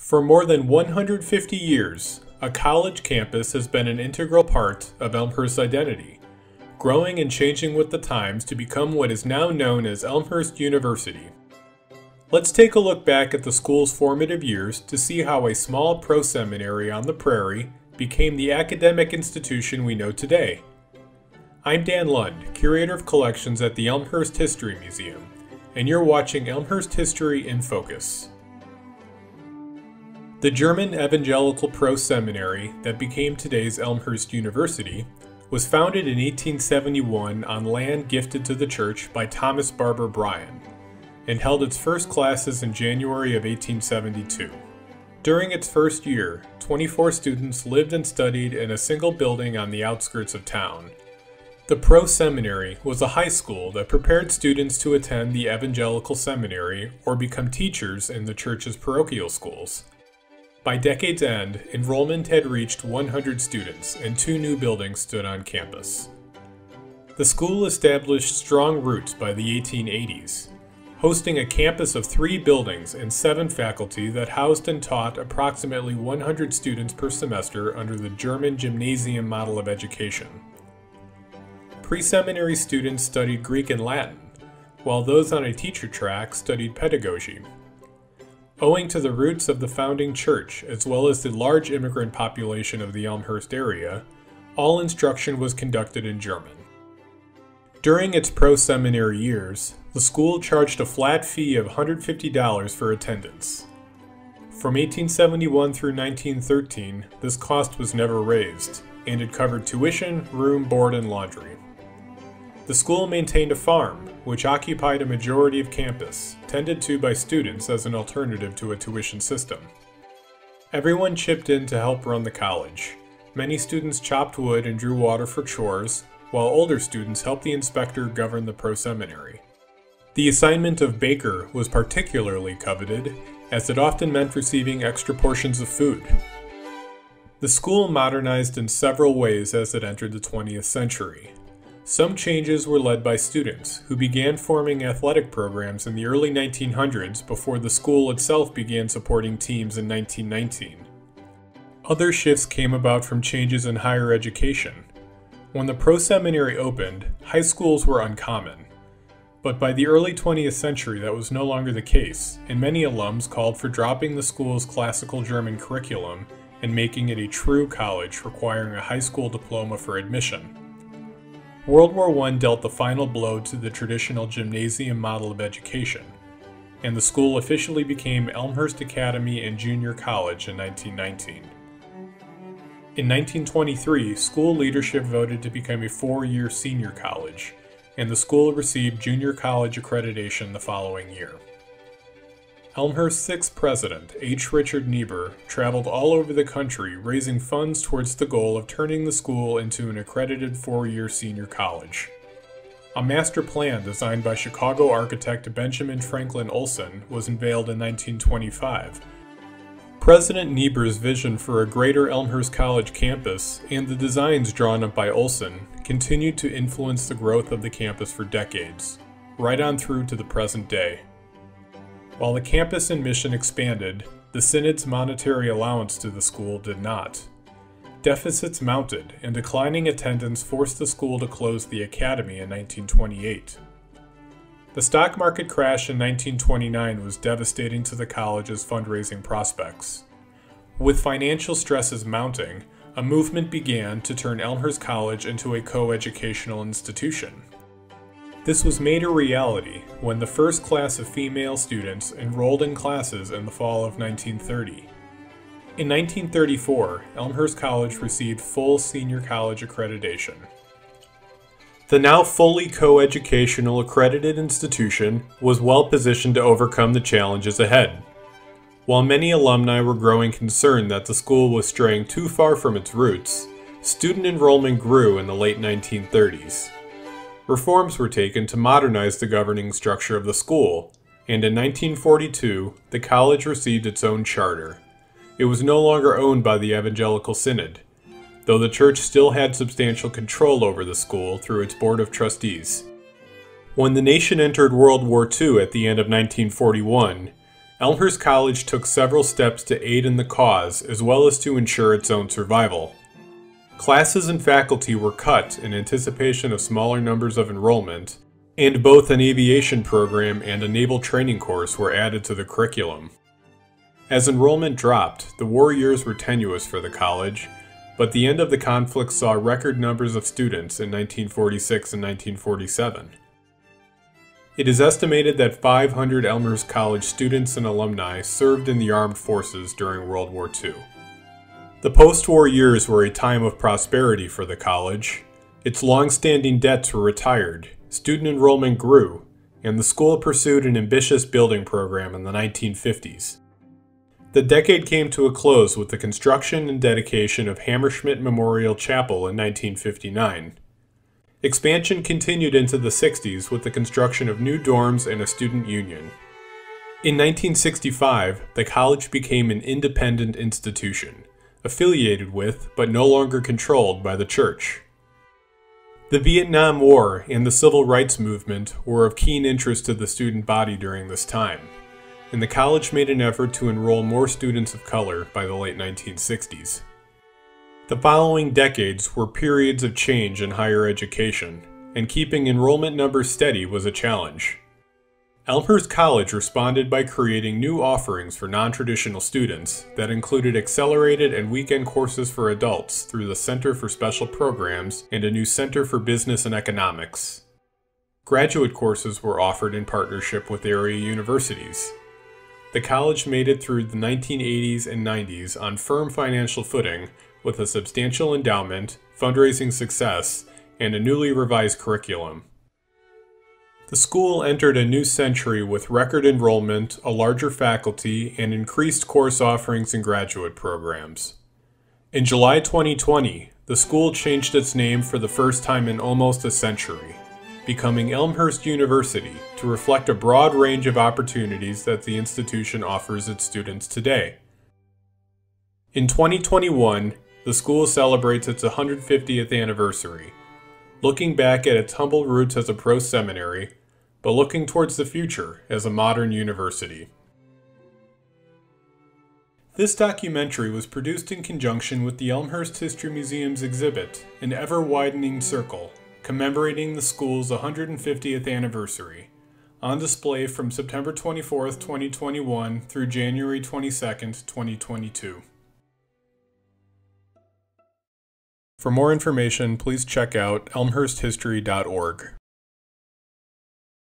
For more than 150 years, a college campus has been an integral part of Elmhurst's identity, growing and changing with the times to become what is now known as Elmhurst University. Let's take a look back at the school's formative years to see how a small pro seminary on the prairie became the academic institution we know today. I'm Dan Lund, Curator of Collections at the Elmhurst History Museum, and you're watching Elmhurst History in Focus. The German Evangelical Pro Seminary that became today's Elmhurst University was founded in 1871 on land gifted to the church by Thomas Barber Bryan and held its first classes in January of 1872. During its first year, 24 students lived and studied in a single building on the outskirts of town. The Pro Seminary was a high school that prepared students to attend the Evangelical Seminary or become teachers in the church's parochial schools. By decade's end, enrollment had reached 100 students and two new buildings stood on campus. The school established strong roots by the 1880s, hosting a campus of three buildings and seven faculty that housed and taught approximately 100 students per semester under the German gymnasium model of education. Pre-seminary students studied Greek and Latin, while those on a teacher track studied pedagogy. Owing to the roots of the founding church, as well as the large immigrant population of the Elmhurst area, all instruction was conducted in German. During its pro seminary years, the school charged a flat fee of $150 for attendance. From 1871 through 1913, this cost was never raised, and it covered tuition, room, board, and laundry. The school maintained a farm, which occupied a majority of campus, tended to by students as an alternative to a tuition system. Everyone chipped in to help run the college. Many students chopped wood and drew water for chores, while older students helped the inspector govern the pro seminary. The assignment of baker was particularly coveted, as it often meant receiving extra portions of food. The school modernized in several ways as it entered the 20th century. Some changes were led by students, who began forming athletic programs in the early 1900s before the school itself began supporting teams in 1919. Other shifts came about from changes in higher education. When the pro seminary opened, high schools were uncommon. But by the early 20th century, that was no longer the case, and many alums called for dropping the school's classical German curriculum and making it a true college requiring a high school diploma for admission. World War I dealt the final blow to the traditional gymnasium model of education, and the school officially became Elmhurst Academy and Junior College in 1919. In 1923, school leadership voted to become a four year senior college, and the school received junior college accreditation the following year. Elmhurst's sixth president, H. Richard Niebuhr, traveled all over the country raising funds towards the goal of turning the school into an accredited four year senior college. A master plan designed by Chicago architect Benjamin Franklin Olson was unveiled in 1925. President Niebuhr's vision for a greater Elmhurst College campus and the designs drawn up by Olson continued to influence the growth of the campus for decades, right on through to the present day. While the campus and mission expanded, the Synod's monetary allowance to the school did not. Deficits mounted, and declining attendance forced the school to close the academy in 1928. The stock market crash in 1929 was devastating to the college's fundraising prospects. With financial stresses mounting, a movement began to turn Elmhurst College into a co-educational institution. This was made a reality when the first class of female students enrolled in classes in the fall of 1930. In 1934, Elmhurst College received full senior college accreditation. The now fully co-educational accredited institution was well positioned to overcome the challenges ahead. While many alumni were growing concerned that the school was straying too far from its roots, student enrollment grew in the late 1930s reforms were taken to modernize the governing structure of the school, and in 1942, the college received its own charter. It was no longer owned by the Evangelical Synod, though the church still had substantial control over the school through its board of trustees. When the nation entered World War II at the end of 1941, Elmhurst College took several steps to aid in the cause as well as to ensure its own survival. Classes and faculty were cut in anticipation of smaller numbers of enrollment, and both an aviation program and a naval training course were added to the curriculum. As enrollment dropped, the war years were tenuous for the college, but the end of the conflict saw record numbers of students in 1946 and 1947. It is estimated that 500 Elmhurst College students and alumni served in the armed forces during World War II. The post-war years were a time of prosperity for the college. Its long-standing debts were retired, student enrollment grew, and the school pursued an ambitious building program in the 1950s. The decade came to a close with the construction and dedication of Hammerschmidt Memorial Chapel in 1959. Expansion continued into the 60s with the construction of new dorms and a student union. In 1965, the college became an independent institution, affiliated with but no longer controlled by the church. The Vietnam War and the Civil Rights Movement were of keen interest to the student body during this time, and the college made an effort to enroll more students of color by the late 1960s. The following decades were periods of change in higher education, and keeping enrollment numbers steady was a challenge. Elmhurst College responded by creating new offerings for non-traditional students that included accelerated and weekend courses for adults through the Center for Special Programs and a new Center for Business and Economics. Graduate courses were offered in partnership with area universities. The college made it through the 1980s and 90s on firm financial footing with a substantial endowment, fundraising success, and a newly revised curriculum. The school entered a new century with record enrollment, a larger faculty, and increased course offerings and graduate programs. In July 2020, the school changed its name for the first time in almost a century, becoming Elmhurst University to reflect a broad range of opportunities that the institution offers its students today. In 2021, the school celebrates its 150th anniversary, looking back at its humble roots as a proseminary, but looking towards the future as a modern university. This documentary was produced in conjunction with the Elmhurst History Museum's exhibit, An Ever Widening Circle, commemorating the school's 150th anniversary, on display from September 24, 2021 through January 22, 2022. For more information, please check out elmhursthistory.org.